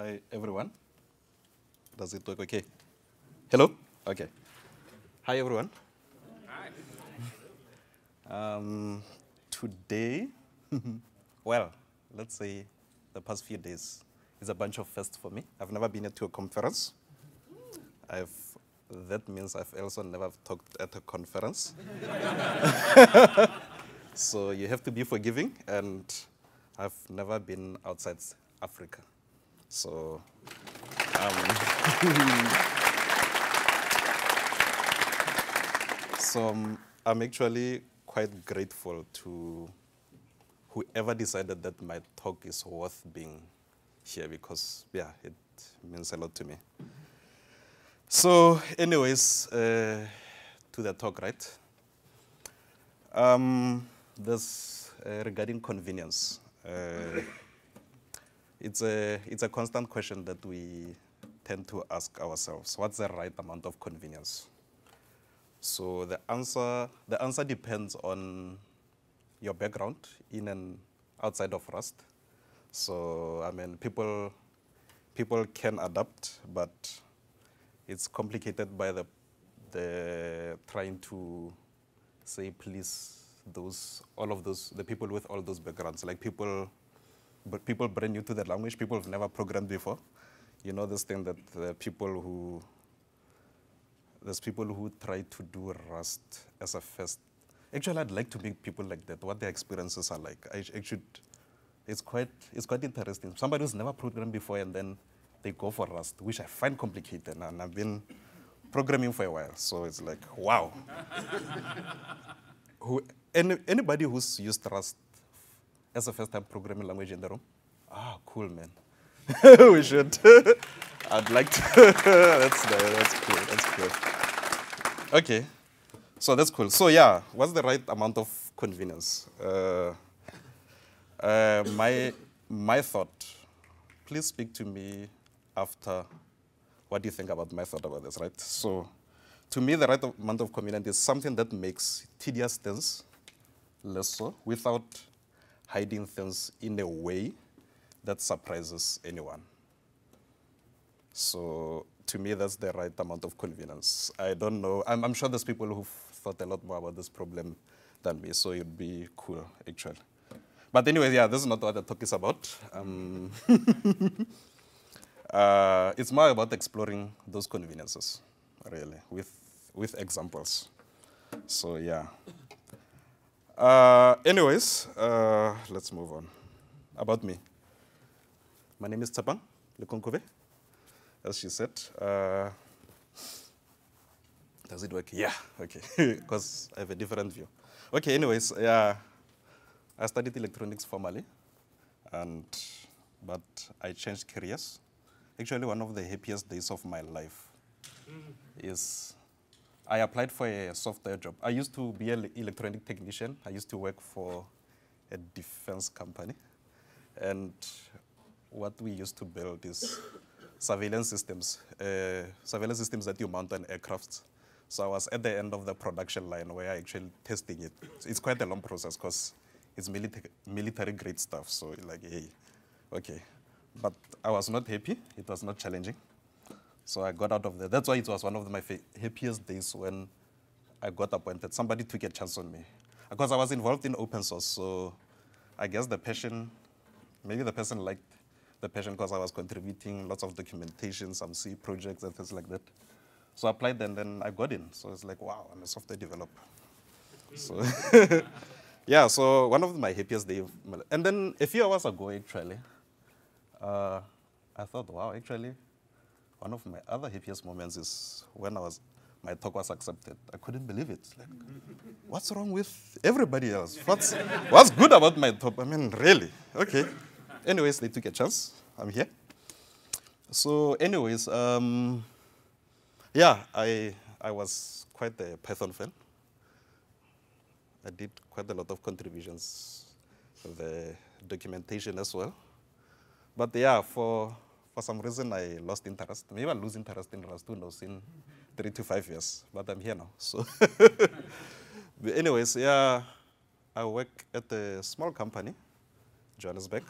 Hi, everyone. Does it work okay? Hello? Okay. Hi, everyone. Hi. Um, today, well, let's say the past few days is a bunch of firsts for me. I've never been to a conference. I've, that means I've also never talked at a conference. so you have to be forgiving, and I've never been outside Africa. So, um, so um, I'm actually quite grateful to whoever decided that my talk is worth being here because, yeah, it means a lot to me. So, anyways, uh, to the talk, right? Um, this uh, regarding convenience. Uh, it's a, it's a constant question that we tend to ask ourselves. What's the right amount of convenience? So the answer, the answer depends on your background in and outside of Rust. So I mean, people, people can adapt, but it's complicated by the, the trying to say please those, all of those, the people with all those backgrounds, like people but people brand new to the language, people have never programmed before. You know this thing that the people who, there's people who try to do Rust as a first. Actually, I'd like to meet people like that, what their experiences are like. I, I should, it's quite, it's quite interesting. Somebody who's never programmed before and then they go for Rust, which I find complicated. And I've been programming for a while, so it's like, wow. who, any, anybody who's used Rust as a first time programming language in the room? Ah, cool, man. we should. I'd like to. that's, that's cool. That's cool. Okay. So that's cool. So, yeah, what's the right amount of convenience? Uh, uh, my, my thought, please speak to me after what do you think about my thought about this, right? So, to me, the right amount of convenience is something that makes tedious things less so without hiding things in a way that surprises anyone. So to me, that's the right amount of convenience. I don't know. I'm, I'm sure there's people who've thought a lot more about this problem than me, so it'd be cool, actually. But anyway, yeah, this is not what the talk is about. Um, uh, it's more about exploring those conveniences, really, with, with examples. So yeah. Uh, anyways, uh, let's move on. About me. My name is Tshepang Lekhonkhobe, as she said. Uh, does it work? Yeah, okay, because I have a different view. Okay, anyways, yeah, I studied electronics formally, and but I changed careers. Actually, one of the happiest days of my life is I applied for a software job. I used to be an electronic technician. I used to work for a defense company. And what we used to build is surveillance systems, uh, surveillance systems that you mount on aircrafts. So I was at the end of the production line where I actually testing it. It's quite a long process because it's military, military grade stuff. So like, hey, okay. But I was not happy. It was not challenging. So I got out of there. That's why it was one of my happiest days when I got appointed. Somebody took a chance on me. Because I was involved in open source, so I guess the passion, maybe the person liked the passion because I was contributing lots of documentation, some C projects and things like that. So I applied and then I got in. So it's like, wow, I'm a software developer. So yeah, so one of my happiest days. And then a few hours ago, actually, uh, I thought, wow, actually, one of my other happiest moments is when I was, my talk was accepted. I couldn't believe it. Like, what's wrong with everybody else? What's, what's good about my talk? I mean, really? Okay. Anyways, they took a chance. I'm here. So, anyways, um, yeah, I, I was quite a Python fan. I did quite a lot of contributions to the documentation as well. But yeah, for for some reason I lost interest. Maybe I'll lose interest in knows, in three to five years. But I'm here now. So, anyways, yeah, I work at a small company, Johannesburg.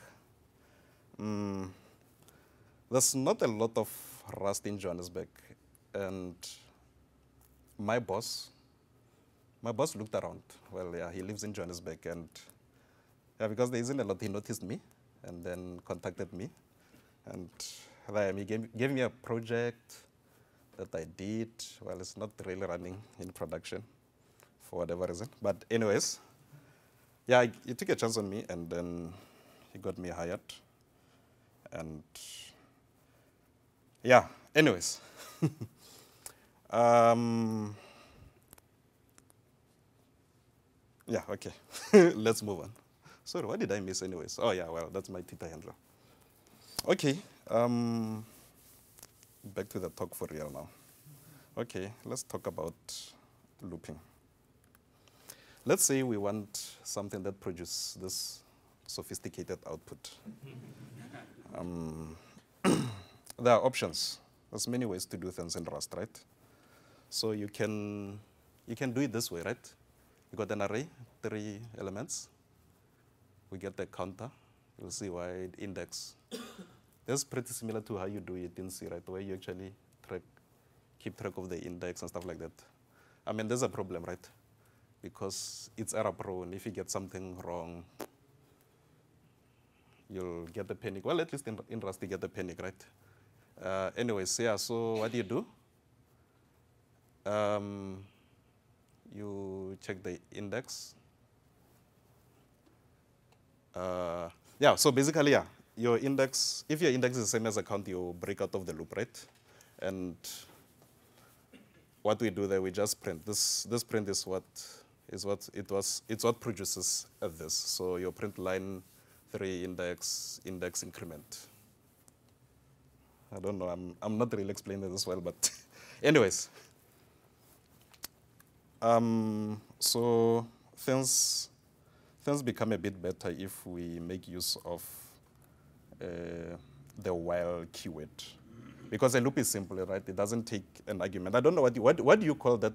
Mm, there's not a lot of Rust in Johannesburg. And my boss, my boss looked around. Well, yeah, he lives in Johannesburg. And yeah, because there isn't a lot, he noticed me and then contacted me. And he gave, gave me a project that I did. Well, it's not really running in production for whatever reason. But anyways, yeah, he, he took a chance on me and then he got me hired. And yeah, anyways. um, yeah, okay. Let's move on. Sorry, what did I miss anyways? Oh yeah, well, that's my Twitter handle. Okay, um, back to the talk for real now. Okay, let's talk about looping. Let's say we want something that produces this sophisticated output. um, there are options. There's many ways to do things in Rust, right? So you can, you can do it this way, right? You got an array, three elements. We get the counter. You'll see why index. That's pretty similar to how you do it in C, right? Where you actually track, keep track of the index and stuff like that. I mean, there's a problem, right? Because it's error prone. If you get something wrong, you'll get the panic. Well, at least in, in Rust, you get the panic, right? Uh, anyways, yeah, so what do you do? Um, you check the index. Uh, yeah, so basically, yeah, your index, if your index is the same as a count, you break out of the loop, right? And what we do there, we just print. This, this print is what, is what it was, it's what produces this. So your print line three index, index increment. I don't know, I'm, I'm not really explaining this well, but anyways. Um, so things, things become a bit better if we make use of uh, the while keyword. Because a loop is simple, right? It doesn't take an argument. I don't know what, you, what, what do you call that,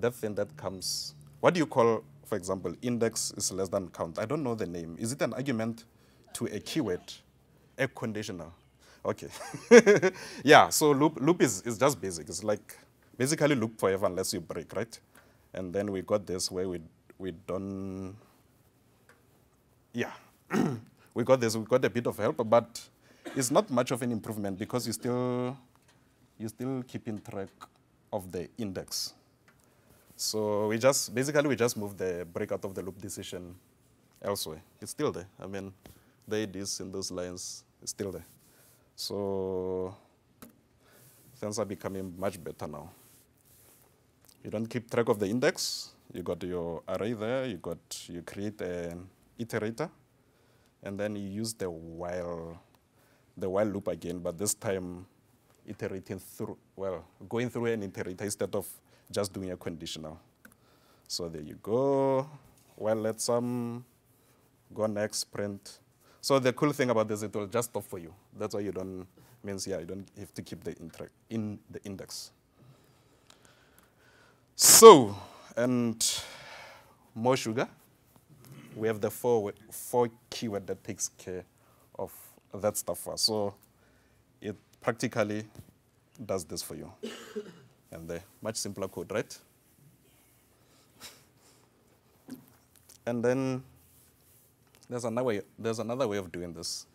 that thing that comes, what do you call, for example, index is less than count? I don't know the name. Is it an argument to a keyword, a conditional? Okay. yeah, so loop, loop is, is just basic. It's like basically loop forever unless you break, right? And then we got this where we, we don't, yeah. we got this, we got a bit of help, but it's not much of an improvement because you still, you still keeping track of the index. So we just, basically we just move the break out of the loop decision elsewhere. It's still there. I mean, it is in those lines, it's still there. So things are becoming much better now. You don't keep track of the index. You got your array there. You got you create an iterator, and then you use the while, the while loop again. But this time, iterating through well, going through an iterator instead of just doing a conditional. So there you go. Well, let's um, go next print so the cool thing about this, it will just stop for you. That's why you don't, means yeah, you don't have to keep the in the index. So, and more sugar. We have the for, for keyword that takes care of that stuff for us. So it practically does this for you. and the much simpler code, right? and then there's another way, there's another way of doing this.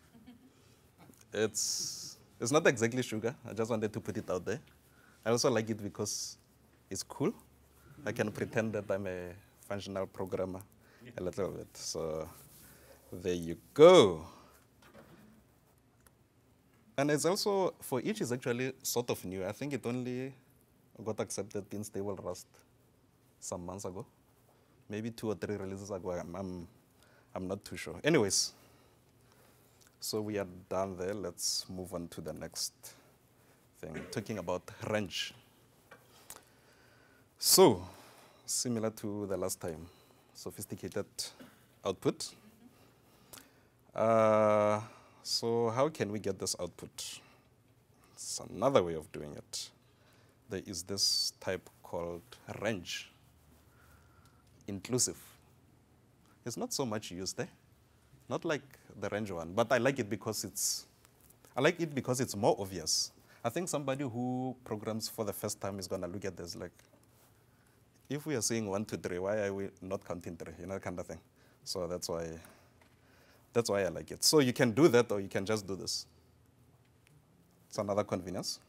It's, it's not exactly sugar. I just wanted to put it out there. I also like it because it's cool. I can pretend that I'm a functional programmer a little bit. So there you go. And it's also, for each is actually sort of new. I think it only got accepted in stable Rust some months ago. Maybe two or three releases ago. I'm, I'm I'm not too sure. Anyways, so we are done there. Let's move on to the next thing, talking about range. So, similar to the last time, sophisticated output. Uh, so how can we get this output? It's another way of doing it. There is this type called range, inclusive. It's not so much used there, not like the range one, but I like it because it's I like it because it's more obvious. I think somebody who programs for the first time is gonna look at this like, if we are saying one, two, three, why are we not counting three? You know, kind of thing. So that's why, that's why I like it. So you can do that, or you can just do this. It's another convenience.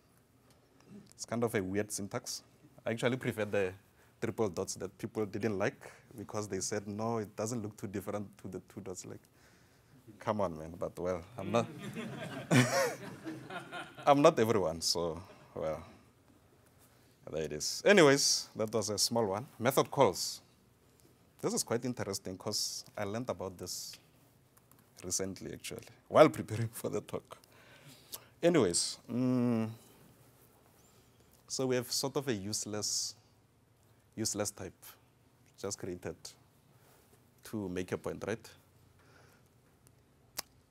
It's kind of a weird syntax. I actually prefer the triple dots that people didn't like because they said, no, it doesn't look too different to the two dots. Like, come on, man. But well, I'm not. I'm not everyone, so well, there it is. Anyways, that was a small one. Method calls. This is quite interesting because I learned about this recently, actually, while preparing for the talk. Anyways, mm, so we have sort of a useless, useless type, just created to make a point, right?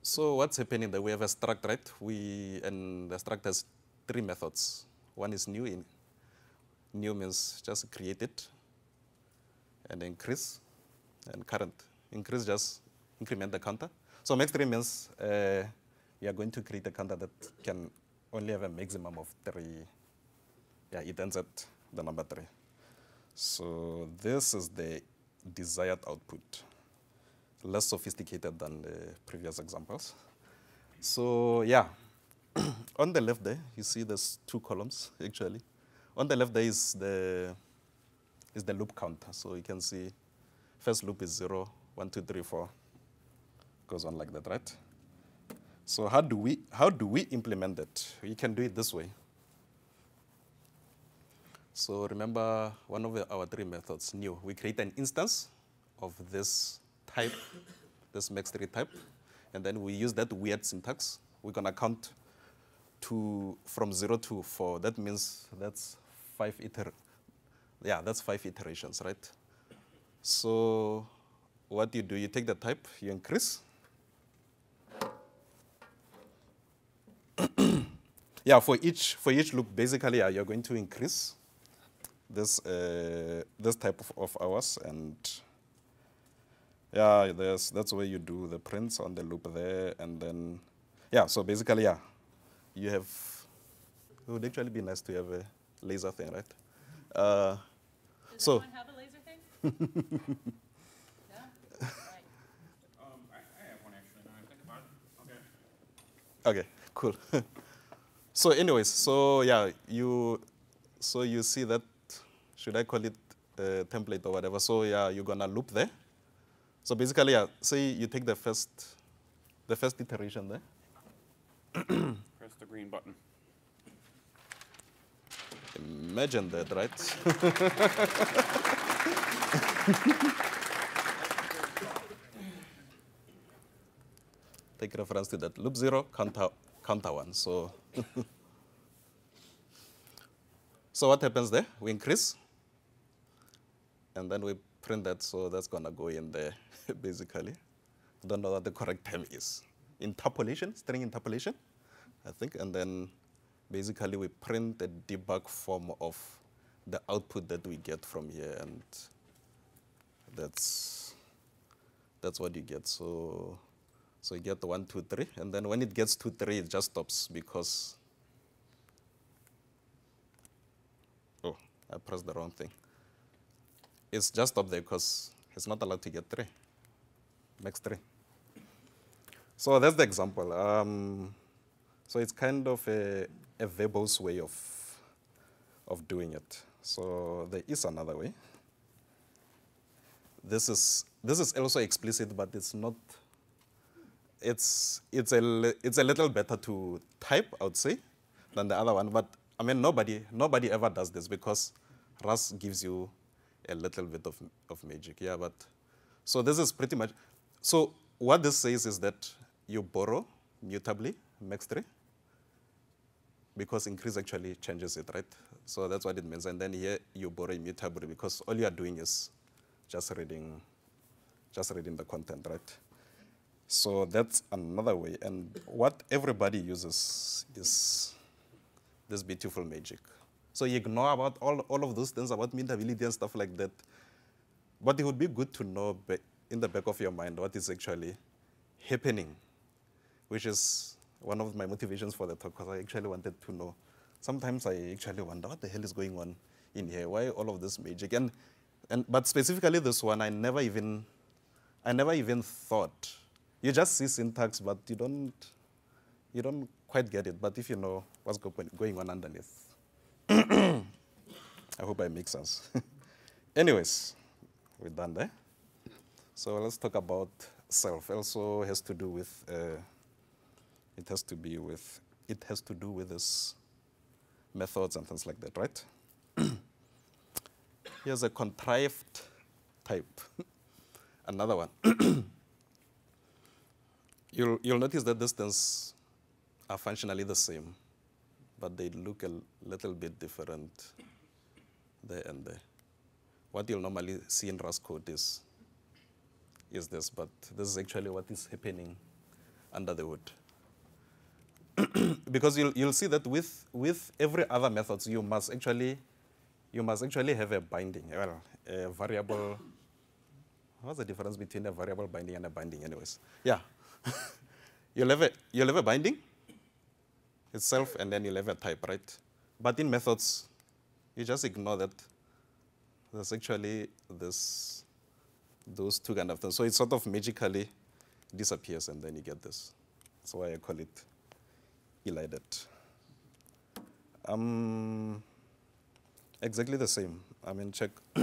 So what's happening there? We have a struct, right? We and the struct has three methods. One is new. In new means just create it, and increase, and current. Increase just increment the counter. So max three means uh, you are going to create a counter that can only have a maximum of three. Yeah, it ends at the number three. So this is the desired output less sophisticated than the previous examples. So yeah, on the left there, you see there's two columns actually. On the left there is the, is the loop counter. So you can see first loop is zero, one, two, three, four, goes on like that, right? So how do we, how do we implement that? We can do it this way. So remember one of our three methods, new. We create an instance of this type, this max3 type, and then we use that weird syntax. We're gonna count to from zero to four. That means that's five iter, yeah, that's five iterations, right? So what you do, you take the type, you increase. yeah, for each for each loop, basically, yeah, you're going to increase this uh, this type of, of ours and yeah, there's, that's where you do the prints on the loop there, and then, yeah, so basically, yeah, you have, it would actually be nice to have a laser thing, right? Uh, Does so, anyone have a laser thing? yeah? Um, I, I, have one actually, now I think about it. Okay. Okay, cool. so anyways, so yeah, you, so you see that, should I call it a template or whatever? So yeah, you're gonna loop there. So basically, yeah, say you take the first, the first iteration there. Press the green button. Imagine that, right? take reference to that. Loop zero, counter, counter one. So, so what happens there? We increase, and then we print that, so that's gonna go in there. basically. Don't know what the correct term is. Interpolation, string interpolation, I think, and then basically we print the debug form of the output that we get from here, and that's that's what you get. So so you get one, two, three, and then when it gets to three, it just stops because oh, I pressed the wrong thing. It's just up there because it's not allowed to get three. Next three. So that's the example. Um, so it's kind of a, a verbose way of, of doing it. So there is another way. This is, this is also explicit, but it's not, it's, it's, a, it's a little better to type, I would say, than the other one. But I mean, nobody, nobody ever does this because Rust gives you a little bit of, of magic. Yeah, but so this is pretty much, so what this says is that you borrow mutably max3 because increase actually changes it, right? So that's what it means. And then here you borrow immutably because all you are doing is just reading, just reading the content, right? So that's another way. And what everybody uses is this beautiful magic. So you ignore about all, all of those things about mutability and stuff like that. But it would be good to know in the back of your mind what is actually happening, which is one of my motivations for the talk because I actually wanted to know. Sometimes I actually wonder what the hell is going on in here. Why all of this magic? And and but specifically this one, I never even I never even thought. You just see syntax, but you don't you don't quite get it. But if you know what's go- going on underneath, I hope I make sense. Anyways, we're done there. So let's talk about self. Also has to do with uh, it has to be with it has to do with this methods and things like that, right? Here's a contrived type. Another one. you'll, you'll notice that distance are functionally the same, but they look a little bit different there and there. What you'll normally see in Rust code is, is this, but this is actually what is happening under the hood. because you'll, you'll see that with, with every other methods, you must actually, you must actually have a binding, eh, well, a variable. What's the difference between a variable binding and a binding, anyways? Yeah, you'll have a you'll have a binding itself, and then you'll have a type, right? But in methods, you just ignore that. There's actually this those two kind of things. So it sort of magically disappears, and then you get this. That's why I call it elided. Um, exactly the same. I mean, check.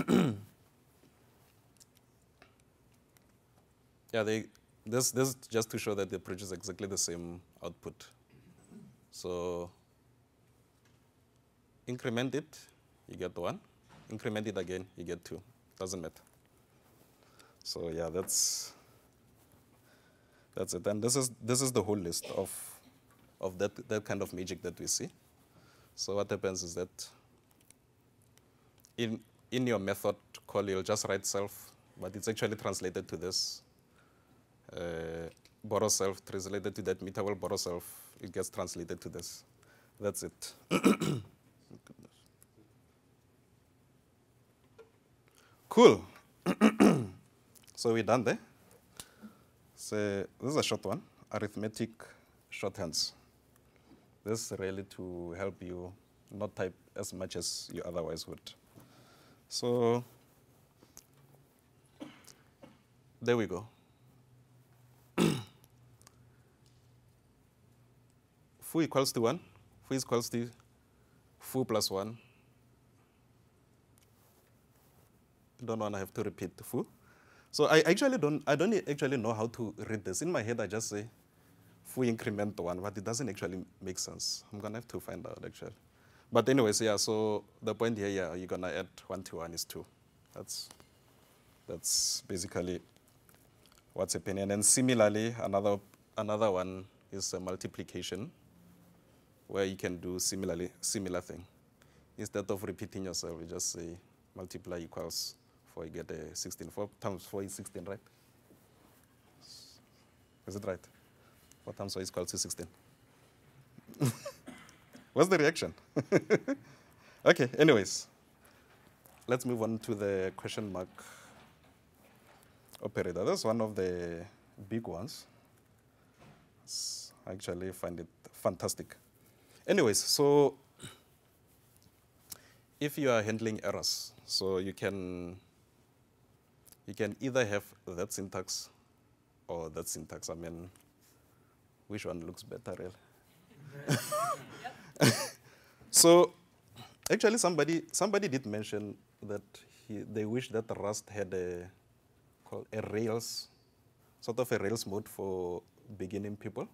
yeah, they. This this just to show that they produce exactly the same output. So increment it, you get one. Increment it again, you get two. Doesn't matter. So yeah, that's that's it. And this is this is the whole list of of that that kind of magic that we see. So what happens is that in in your method call you'll just write self, but it's actually translated to this uh, borrow self translated to that mutable borrow self. It gets translated to this. That's it. cool. so we're done there. So this is a short one, arithmetic shorthands. This is really to help you not type as much as you otherwise would. So there we go. foo equals to 1, foo is equals to foo plus 1. Don't want to have to repeat foo. So I actually don't, I don't actually know how to read this. In my head, I just say foo increment 1, but it doesn't actually make sense. I'm going to have to find out actually. But anyways, yeah, so the point here, yeah, you're to add 1 to 1 is 2. That's, that's basically what's happening. And then similarly, another, another one is a multiplication where you can do similarly similar thing. Instead of repeating yourself, you just say multiply equals 4, you get a 16. 4 times 4 is 16, right? Is it right? 4 times 4 is equal to 16. What's the reaction? okay, anyways. Let's move on to the question mark operator. That's one of the big ones. S- I actually find it fantastic. Anyways, so if you are handling errors, so you can you can either have that syntax or that syntax. I mean, which one looks better, really? so actually somebody somebody did mention that he, they wish that Rust had a called a Rails, sort of a Rails mode for beginning people,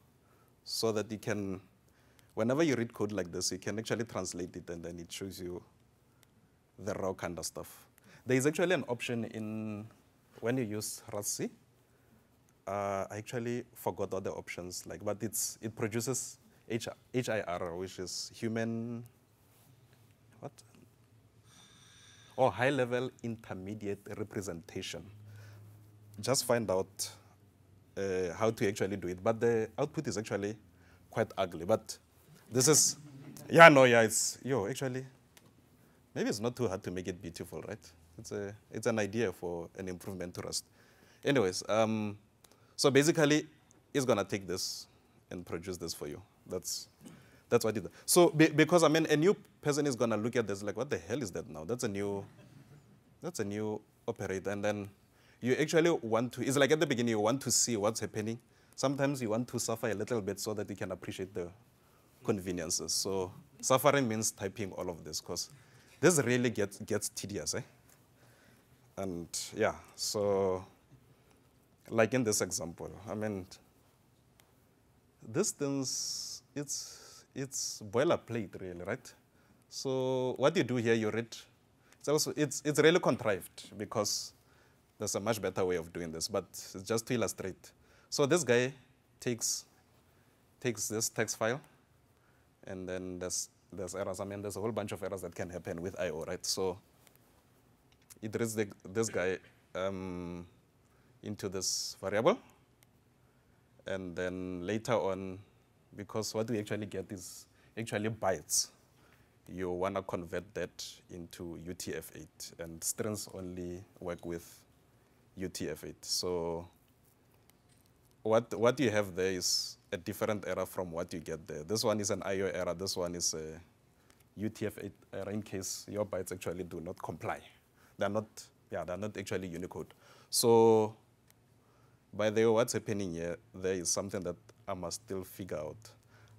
so that you can, whenever you read code like this, you can actually translate it and then it shows you the raw kind of stuff. There is actually an option in when you use rustc. Uh, I actually forgot the options, like, but it's it produces H- HIR, which is human. What? Or high level intermediate representation. Just find out uh, how to actually do it. But the output is actually quite ugly. But this is, yeah, no, yeah, it's, yo, actually, maybe it's not too hard to make it beautiful, right? It's, a, it's an idea for an improvement to Rust. Anyways, um, so basically, it's going to take this and produce this for you. That's that's what it is. So be, because I mean, a new person is gonna look at this like, what the hell is that now? That's a new, that's a new operator, and then you actually want to. It's like at the beginning you want to see what's happening. Sometimes you want to suffer a little bit so that you can appreciate the conveniences. So suffering means typing all of this because this really gets gets tedious, eh? And yeah, so like in this example, I mean, this things it's it's boilerplate really, right? So what you do here, you read. It's also it's it's really contrived because there's a much better way of doing this, but it's just to illustrate. So this guy takes takes this text file, and then there's there's errors. I mean, there's a whole bunch of errors that can happen with I/O, right? So it reads the, this guy um, into this variable, and then later on, because what we actually get is actually bytes. You want to convert that into UTF-8, and strings only work with UTF-8. So what, what you have there is a different error from what you get there. This one is an IO error. This one is a UTF-8 error in case your bytes actually do not comply. They're not, yeah, they're not actually Unicode. So by the way, what's happening here, there is something that I must still figure out.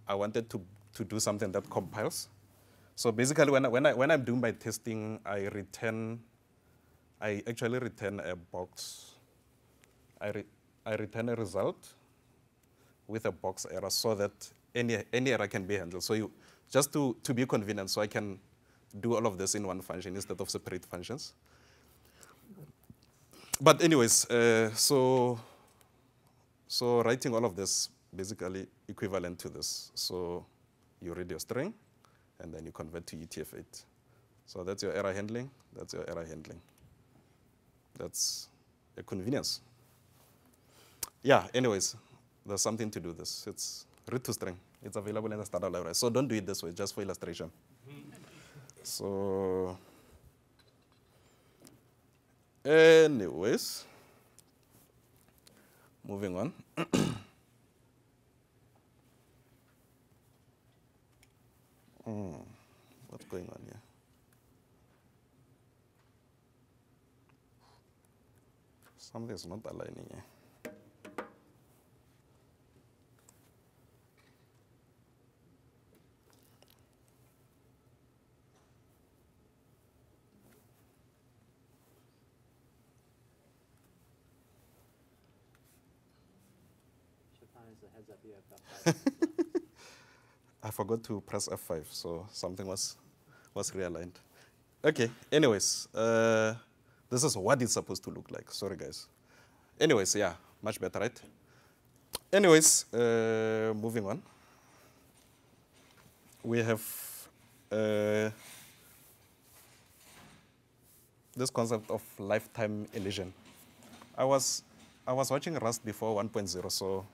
I wanted to, to do something that compiles. So basically, when, I, when, I, when I'm doing my testing, I return, I actually return a box. I, re, I return a result with a box error so that any, any error can be handled. So you, just to, to be convenient, so I can do all of this in one function instead of separate functions. But anyways, uh, so, so writing all of this basically equivalent to this. So you read your string, and then you convert to UTF-8. So that's your error handling, that's your error handling. That's a convenience. Yeah, anyways, there's something to do this. It's read to string. It's available in the standard library. So don't do it this way, just for illustration. so, anyways, moving on. Hmm, what's going on here? Something's not aligning here. A heads up you have five. I forgot to press F5, so something was, was realigned. Okay, anyways, uh, this is what it's supposed to look like. Sorry, guys. Anyways, yeah, much better, right? Anyways, uh, moving on. We have uh, this concept of lifetime elision. I was, I was watching Rust before 1.0, so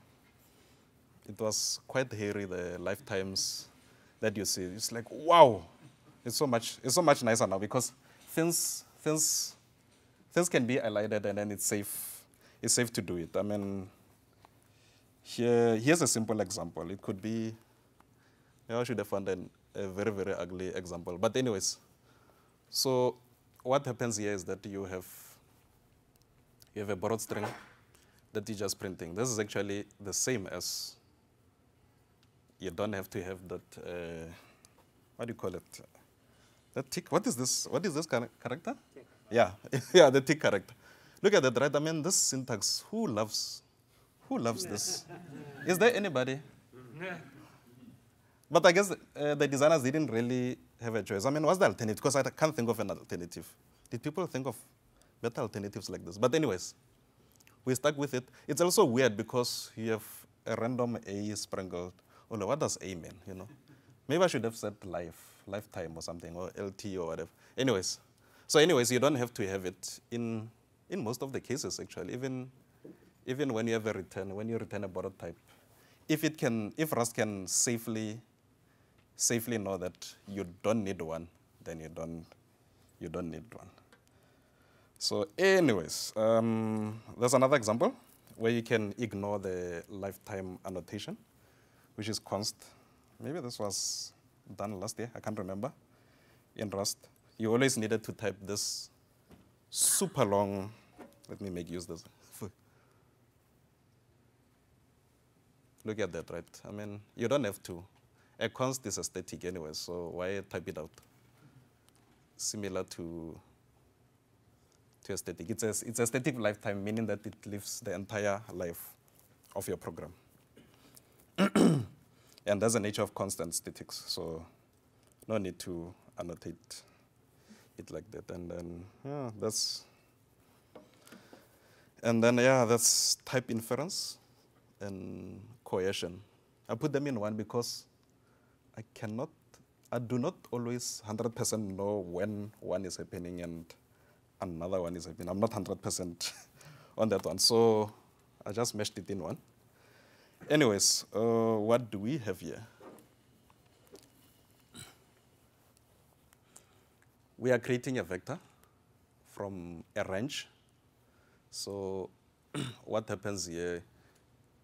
it was quite hairy the lifetimes that you see. It's like wow, it's so much it's so much nicer now because things things things can be highlighted and then it's safe it's safe to do it. I mean here here's a simple example. It could be I should have found an, a very very ugly example. But anyways, so what happens here is that you have you have a borrowed string that you're just printing. This is actually the same as you don't have to have that, uh, what do you call it? That tick, what is this? What is this char- character? Tick. Yeah, yeah, the tick character. Look at that, right? I mean, this syntax, who loves, who loves this? Is there anybody? But I guess uh, the designers didn't really have a choice. I mean, what's the alternative? Because I can't think of an alternative. Did people think of better alternatives like this? But anyways, we stuck with it. It's also weird because you have a random A sprinkled. Oh what does A mean? You know, maybe I should have said life, lifetime or something, or LT or whatever. Anyways, so anyways, you don't have to have it in in most of the cases actually. Even even when you have a return, when you return a borrowed type, if it can, if Rust can safely safely know that you don't need one, then you don't you don't need one. So, anyways, um, there's another example where you can ignore the lifetime annotation. Which is const. Maybe this was done last year, I can't remember, in Rust. You always needed to type this super long, let me make use this. Look at that, right? I mean, you don't have to. A const is a static anyway, so why type it out? Similar to, to a static. It's a, it's a static lifetime, meaning that it lives the entire life of your program. and that's the nature of constant statics, so no need to annotate it like that. And then, yeah, that's, and then, yeah, that's type inference and coercion. I put them in one because I cannot, I do not always 100% know when one is happening and another one is happening. I'm not 100% on that one. So I just meshed it in one. Anyways, uh, what do we have here? We are creating a vector from a range. So what happens here,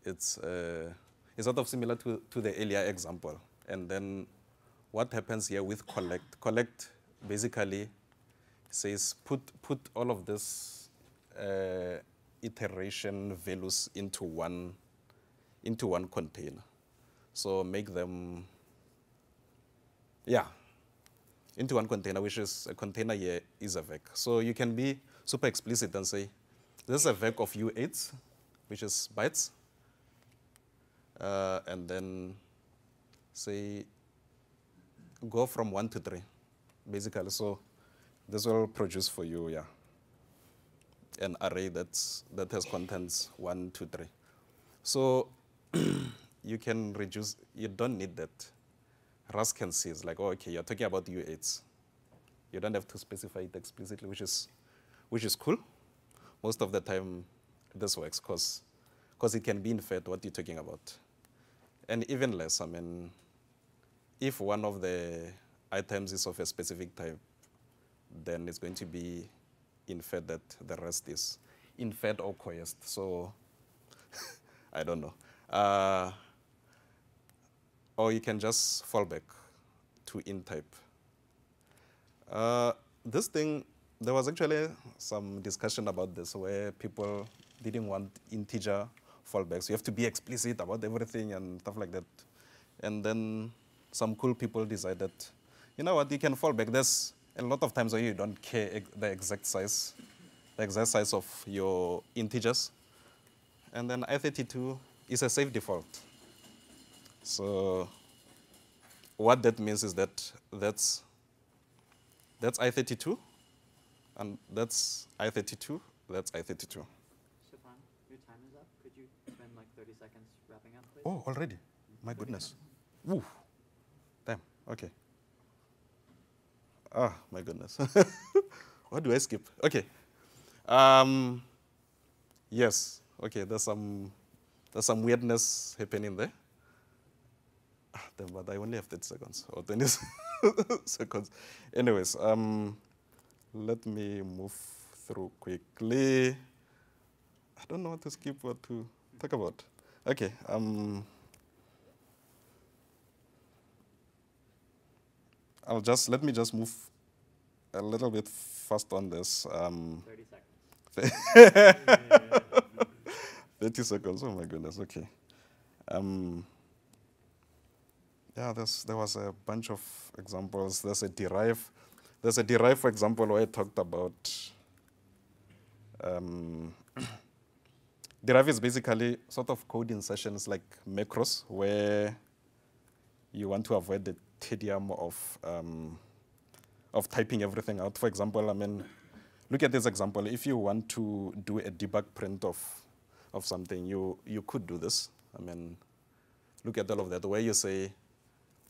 it's, uh, it's sort of similar to, to the earlier example. And then what happens here with collect? Collect basically says put, put all of this uh, iteration values into one, into one container. So make them, yeah, into one container, which is a container here is a vec. So you can be super explicit and say, this is a vec of U8, which is bytes. Uh, and then say go from one to three, basically. So this will produce for you, yeah, an array that's, that has contents one, two, three. So you can reduce, you don't need that. Rust can see it's like, oh, okay, you're talking about U8s. You don't have to specify it explicitly, which is, which is cool. Most of the time, this works because because it can be inferred what you're talking about. And even less, I mean, if one of the items is of a specific type, then it's going to be inferred that the rest is inferred or coerced. So I don't know. Uh, or you can just fall back to int type. Uh, this thing, there was actually some discussion about this where people didn't want integer fallbacks. You have to be explicit about everything and stuff like that. And then some cool people decided, you know what, you can fall back. There's a lot of times where you don't care the exact size, the exact size of your integers. And then i32 is a safe default. So what that means is that that's, that's i32, and that's i32, that's i32. Tshepang, your time is up. Could you spend like 30 seconds wrapping up, please? Oh, already? My goodness. Woo. Damn, okay. Ah, my goodness. what do I skip? Okay. Um, yes, okay, there's some, there's some weirdness happening there. Ah, but I only have 30 seconds or 20 seconds. Anyways, um, let me move through quickly. I don't know what to skip, what to talk about. Okay. Um, I'll just let me just move a little bit fast on this. Um, 30 seconds. 30 seconds. Oh my goodness. Okay. Um, yeah, there was a bunch of examples. There's a derive. There's a derive, for example, where I talked about. Um, derive is basically sort of code insertions like macros, where you want to avoid the tedium of um, of typing everything out. For example, I mean, look at this example. If you want to do a debug print of of something, you you could do this. I mean, look at all of that. Where you say,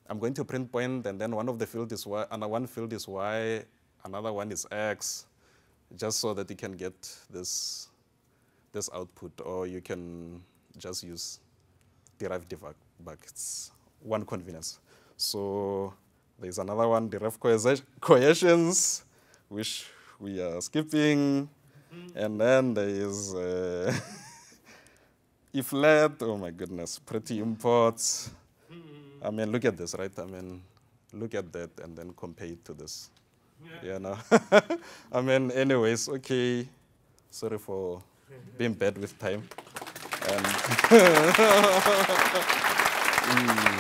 I'm going to print point, and then one of the field is y, and one field is y, another one is x, just so that you can get this this output, or you can just use derive debug. It's one convenience. So there's another one, derive coercions, which we are skipping. And then there is uh, if let, oh my goodness, pretty imports. I mean, look at this, right? I mean, look at that and then compare it to this. Yeah, no. I mean, anyways, okay. Sorry for being bad with time. And Mm.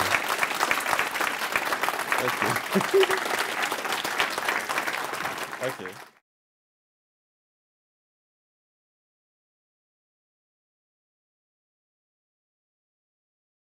Okay. okay.